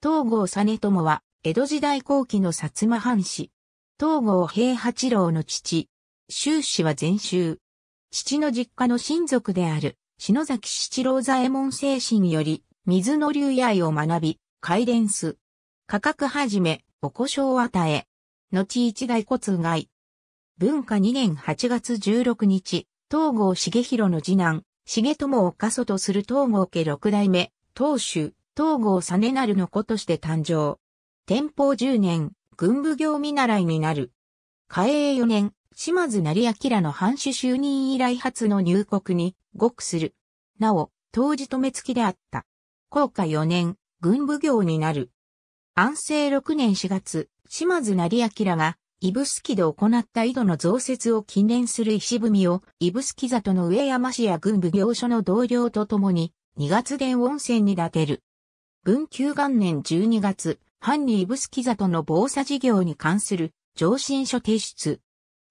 東郷実朝は、江戸時代後期の薩摩藩士。東郷平八郎の父。終氏は前州。父の実家の親族である、篠崎七郎左衛門精神より、水の流愛を学び、改伝す。価格はじめ、お故障を与え。後一代骨外。文化2年8月16日、東郷重弘の次男、重友を過疎とする東郷家六代目、当主、東郷実成の子として誕生。天保10年、軍部業見習いになる。嘉永4年、島津成明の藩主就任以来初の入国に、極する。なお、当時止め付きであった。高下4年、軍部業になる。安政6年4月、島津成明が、指宿で行った井戸の増設を記念する石踏みを、指宿里の上山市や軍部業所の同僚と共に、二月殿温泉に建てる。文久元年12月、藩に指宿里の防査事業に関する上申書提出。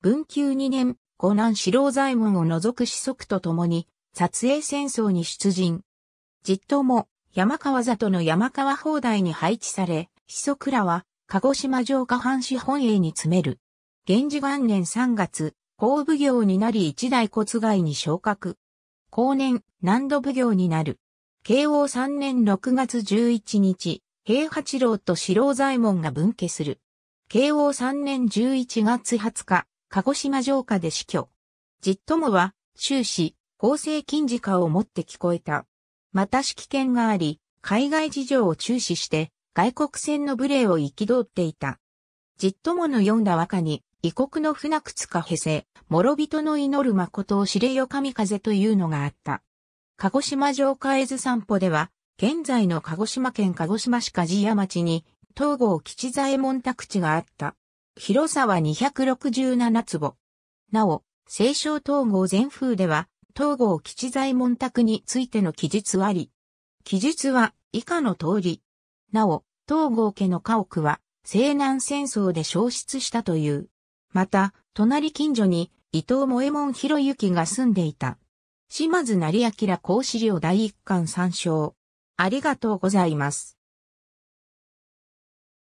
文久2年、湖南四郎左衛門を除く子息と共に、撮影戦争に出陣。じっとも、山川里の山川砲台に配置され、子息らは、鹿児島城下藩士本営に詰める。源氏元年3月、後部業になり一代骨外に昇格。後年、南度部業になる。慶応3年6月11日、平八郎と四郎左衛門が分家する。慶応3年11月20日、鹿児島城下で死去。じっともは、終始、公正金字架を持って聞こえた。また指揮権があり、海外事情を注視して、外国船の無礼を憤っていた。じっともの読んだ和歌に、異国の船靴かへせ、諸人の祈る誠を知れよ神風というのがあった。鹿児島城下絵図散歩では、現在の鹿児島県鹿児島市梶屋町に、東郷吉左衛門宅地があった。広さは267坪。なお、清少東郷全風では、東郷吉左衛門宅についての記述あり。記述は以下の通り。なお、東郷家の家屋は西南戦争で消失したという。また、隣近所に伊藤萌右衛門博之が住んでいた。島津成明講師料第一巻参照。ありがとうございます。